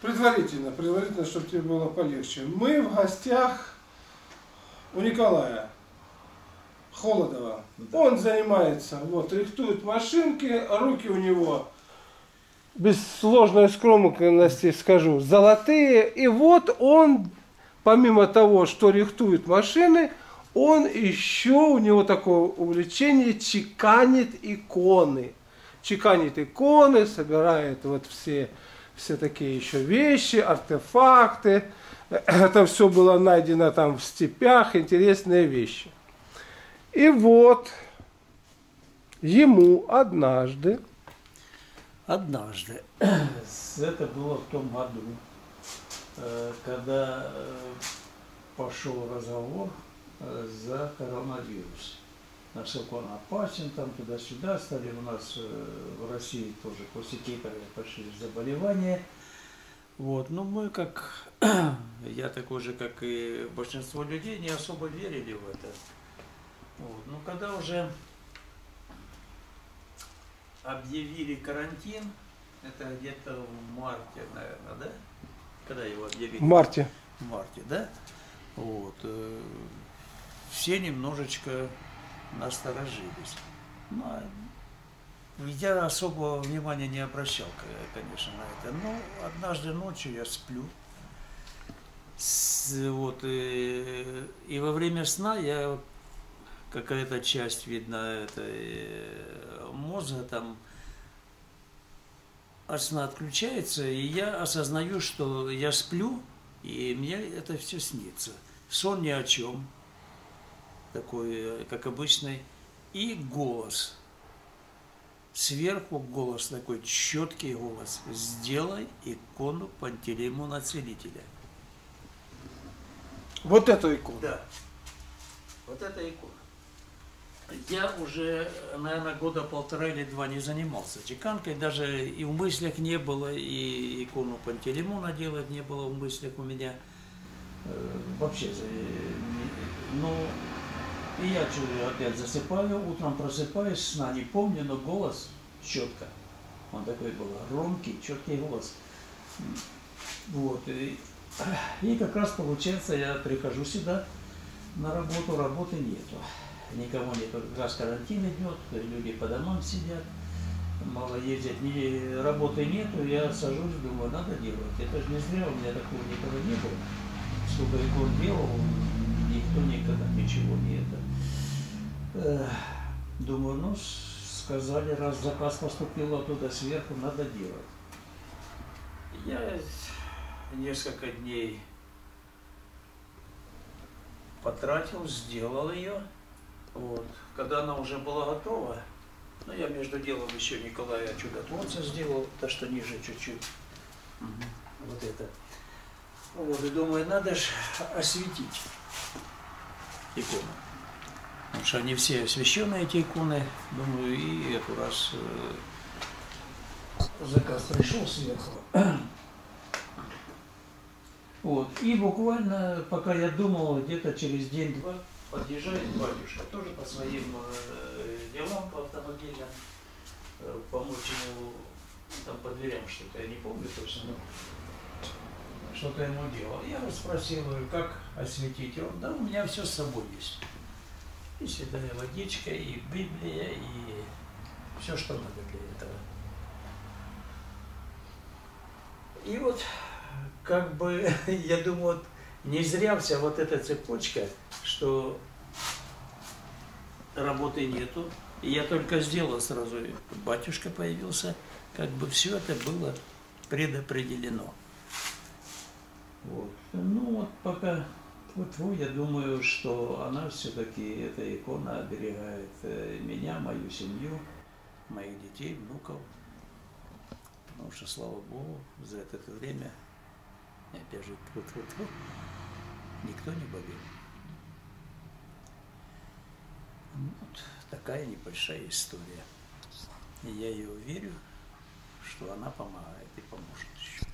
предварительно, предварительно, чтобы тебе было полегче. Мы в гостях у Николая Холодова. Он занимается, вот, рихтует машинки, руки у него без сложной скромности скажу, золотые. И вот он, помимо того, что рихтует машины, он еще, у него такое увлечение, чеканит иконы. Чеканит иконы, собирает вот все, все такие еще вещи, артефакты. Это все было найдено там в степях, интересные вещи. И вот ему однажды Однажды, это было в том году, э, когда э, пошел разговор э, за коронавирус. Насколько он опасен, там туда-сюда, стали у нас в России тоже Кипра пошли заболевания. Вот, но мы как, я такой же, как и большинство людей, не особо верили в это. Вот, но когда уже объявили карантин, это где-то в марте, наверное, да? Когда его объявили? В марте. В марте, да? Вот. Э, все немножечко насторожились. Но ну, а я особого внимания не обращал, конечно, на это. Но однажды ночью я сплю. Вот, и, и во время сна я какая-то часть, видно, это, мозга там от сна отключается, и я осознаю, что я сплю, и мне это все снится. Сон ни о чем, такой, э, как обычный, и голос. Сверху голос такой, четкий голос. Сделай икону Пантелеймона Целителя. Вот эту икону? Да. Вот эта икона. Я уже, наверное, года полтора или два не занимался чеканкой, даже и в мыслях не было, и икону Пантелеймона делать не было в мыслях у меня. Э, вообще, ну, и я опять засыпаю, утром просыпаюсь, сна не помню, но голос четко. Он такой был громкий, четкий голос. Вот, и, и как раз получается, я прихожу сюда на работу, работы нету никого нет. Как раз карантин идет, люди по домам сидят, мало ездят, ни, работы нету, я сажусь, думаю, надо делать. Это же не зря, у меня такого никогда не было. Сколько икон делал, никто никогда ничего не это. Думаю, ну, сказали, раз заказ поступил оттуда сверху, надо делать. Я несколько дней потратил, сделал ее. Вот. Когда она уже была готова, ну, я между делом еще Николая Чудотворца сделал, то, что ниже чуть-чуть. Угу. Вот это. Вот, и думаю, надо же осветить икону. Потому что они все освященные, эти иконы. Думаю, и эту раз э, заказ пришел сверху. Вот. И буквально, пока я думал, где-то через день-два подъезжает батюшка, тоже по своим э, делам, по автомобилям, э, помочь ему там по дверям что-то, я не помню точно, но что-то ему делал. Я его спросил, как осветить. Он, да, у меня все с собой есть. И святая водичка, и Библия, и все, что надо для этого. И вот, как бы, я думаю, вот не зря вся вот эта цепочка, что работы нету. И я только сделал сразу, батюшка появился, как бы все это было предопределено. Вот. Ну вот пока вот я думаю, что она все-таки, эта икона оберегает э, меня, мою семью, моих детей, внуков. Потому что, слава Богу, за это время, опять же, тьфу -тьфу -тьфу, никто не болел. Вот такая небольшая история. И я ее верю, что она помогает и поможет еще.